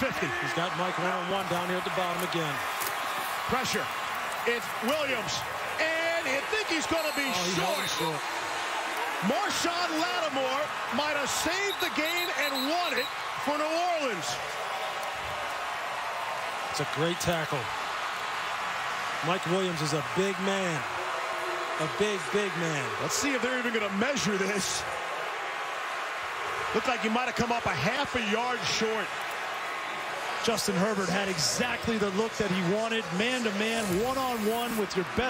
the 50. He's got Mike one-on-one down here at the bottom again. Pressure. It's Williams. And I think he's going to be Oh, short. short. Marshon Lattimore might have saved the game and won it for New Orleans. It's a great tackle. Mike Williams is a big man. A big, big man. Let's see if they're even going to measure this. Looked like he might have come up a half a yard short. Justin Herbert had exactly the look that he wanted, man-to-man, one-on-one with your best